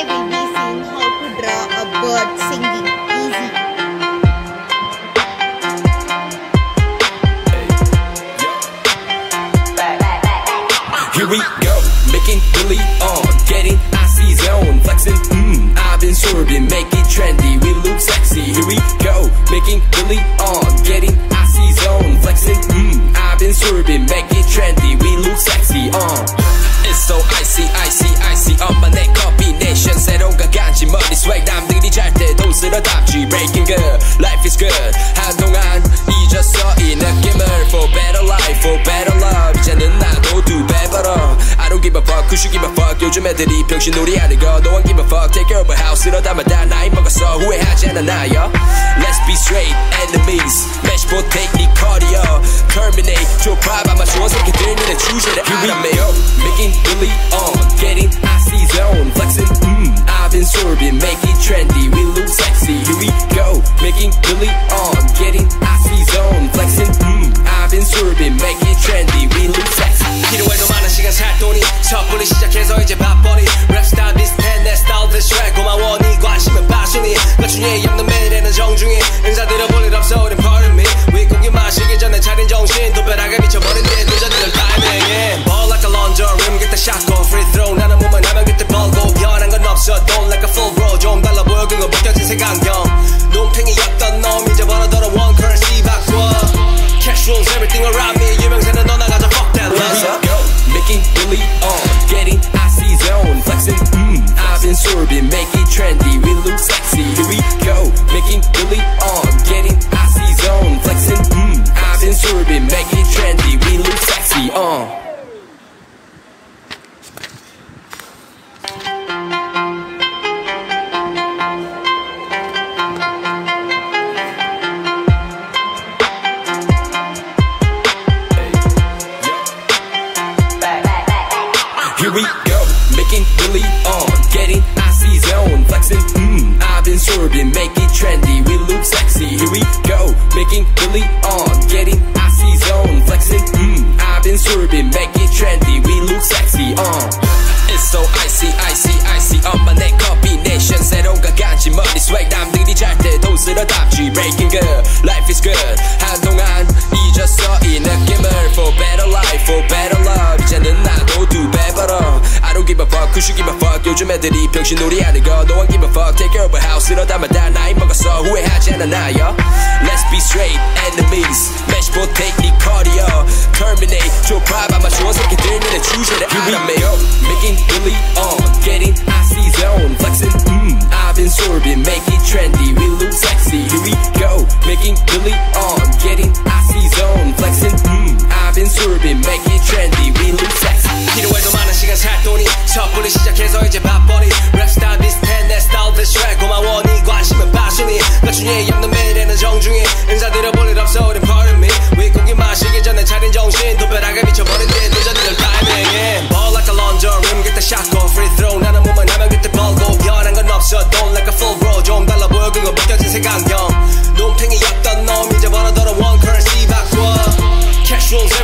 We'll be seeing how to draw a bird singing. Easy. Here we go, making Billy on, getting icy zone, flexing, mmm, I've been swerving, make it trendy, 때도 쓸어담지, breaking good, life is good, 한동안 잊었어 이 느낌을, for better life, for better love, 이제는 나도 두배 벌어, I don't give a fuck, who should give a fuck, 요즘 애들이 병신놀이 하는 거, no one give a fuck, take care of a house, 이러다만 다 나이 먹었어, 후회하지 않아 나요, let's be straight, enemies, match potato, 네 cardio, terminate, 좁아 아마 좋은 새끼들 니네 주제를 알아매요, making really on, getting icy zone, flexing, mmm, I've been sorbing, make it trendy, 차린 정신 도배하게 미쳐버린 making really on, getting icy zone, flexing, mmm, I've been sorbing, make it trendy, we look sexy. Here we go, making really on, getting 요즘 애들이 병신놀이 하는 거, no one give a fuck, take care of a house, 이러다만 다 나이 먹었어, 후회하지 않아 나요, let's be straight, enemies, match potato, 네 cardio, terminate, 좁아 아마 좋은 새끼들 니네 주제를 알아매요, making really on, getting icy zone, flexing, mmm, I've been sorbing, make it trendy, we look sexy,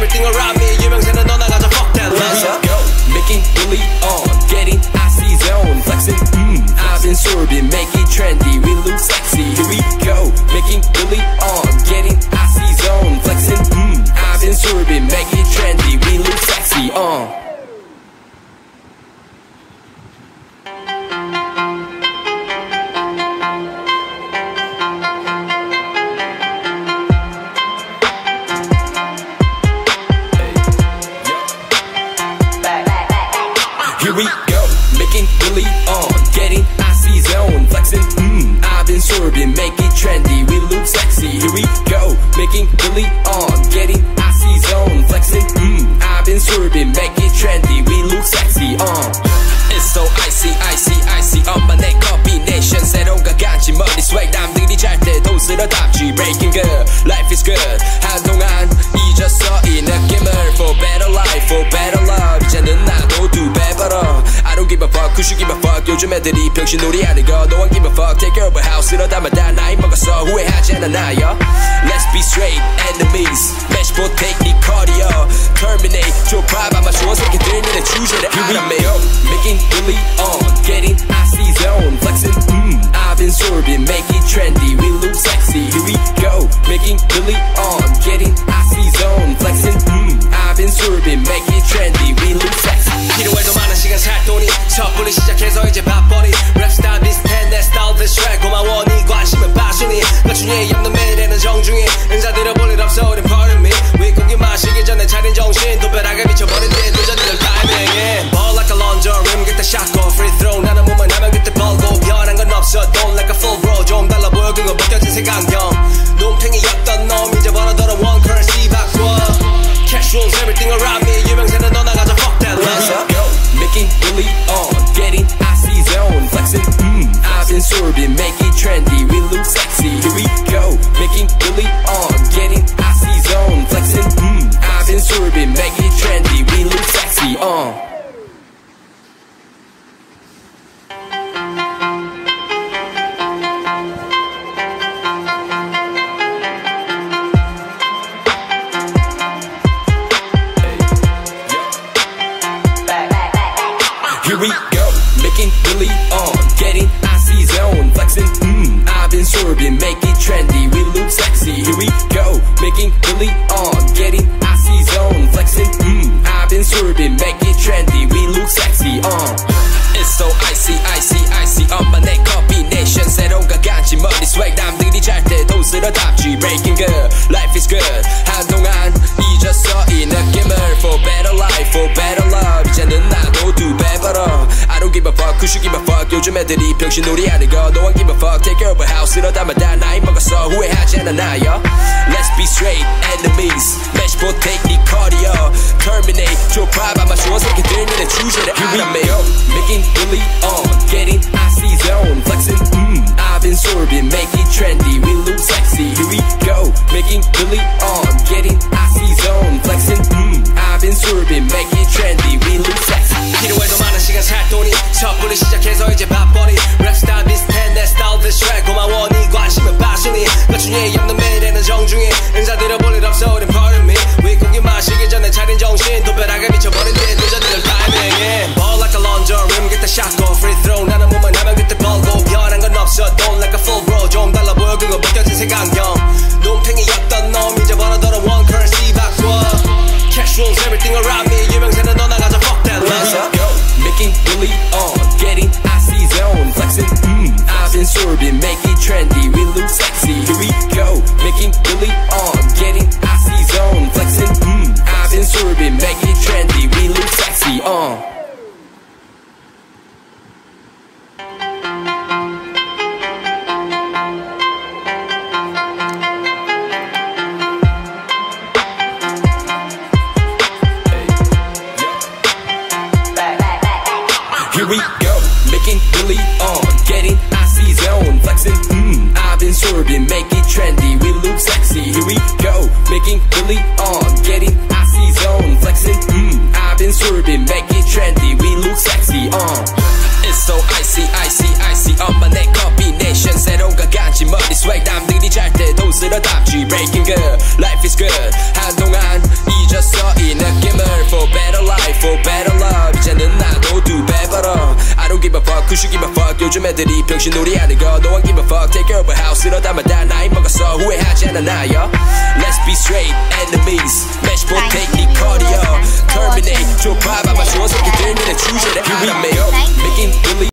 everything around me 유명세는 너 나가자 fuck that Here loser we go, making really on, getting icy zone, flexing, mmm, I've been sorbing, make it trendy, we look sexy. Here we go, making really on, getting icy zone, flexing, mmm, I've been sorbing, make it trendy, we look sexy, uh. Here we go, making really on, getting icy zone, flexing, mmm, I've been sorbing, make it trendy, we look sexy. Here we go, making really on, getting icy zone, flexing, mmm, I've been sorbing, make it trendy, we look sexy, uh. It's so icy, icy, icy, on my neck combination, 새로운 가간지 머리 swag, 남들이 잘 때도 쓸어담지, breaking good, life is good, fuck, who should give a fuck, 요즘 애들이 병신놀이 하는 거, no one give a fuck, take care of a house, 이러다만 다 나이 먹었어, 후회하지 않아 나요, let's be straight, enemies, match potato, 네 cardio, terminate, 좁아 아마 좋은 새끼들 니네 주제를 알아매요, making really on, getting icy been swerving, make it trendy. We look sexy, here we go. Making really on, getting icy zone, flexing. Mm, I've been swerving, make it trendy. We look sexy. 필요할 더 많은 시간 살 돈이 섣불리 시작해서 이제 밥벌이. 랩스타일 비슷해 내 스타일 대스트랙 고마워 네 관심은 빠순이. 가춘위에 엮는 Swerving, make it trendy. We look sexy, uh. Here we go, making really on, getting icy zone, flexing. Mm, I've been swerving, make it trendy. We look sexy. Here we go, making really on, 때도 쓸어 답지 breaking good, life is good. 한동안 잊었어 이 느낌을 for better life, for better love. 이제는 나도 두 배 벌어. I don't give a fuck, who should give a fuck. 요즘 애들이 병신놀이 하는 거 no one give a fuck. Take care of a house 이러다마다 나이 먹었어 후회하지 않아 나요. Let's be straight enemies. Match potato cardio. Terminate 좁아봐 마주원 새끼들 니네 주제를 알아매요. Making really on, getting icy zone, flexing. Mm, I've been swerving, make it trendy. 놈탱이였던 놈 이제 벌어들어 one currency 바꿔 Cash rules everything around me 유명세는 너 나가자 fuck that Here love we go, making really on, getting icy zone, flexing. Mm, I've been swerving, make it trendy. We I've been swerving, make it trendy. We look sexy. Here we go, making really on, getting icy zone, flexing. Mm, I've been swerving, make it trendy. We look sexy. Uh, it's so icy, icy, icy. 엄마 내 combination 새로운 가간지 머리 swag 남들이 잘 때도 쓸어 답지 breaking good, life is good. 한동안 잊었어 이 느낌을 for better life, for better don't give a fuck, who should give a fuck. 요즘 애들이 병신놀이 하는 거 no one give a fuck. Take care of a house 이러다마다 나이 먹었어 후회하지 않아 나요. Let's be straight enemies. Match potato cardio. Terminate 좁아봐 마주원 새끼들 니네 주제를 알아매.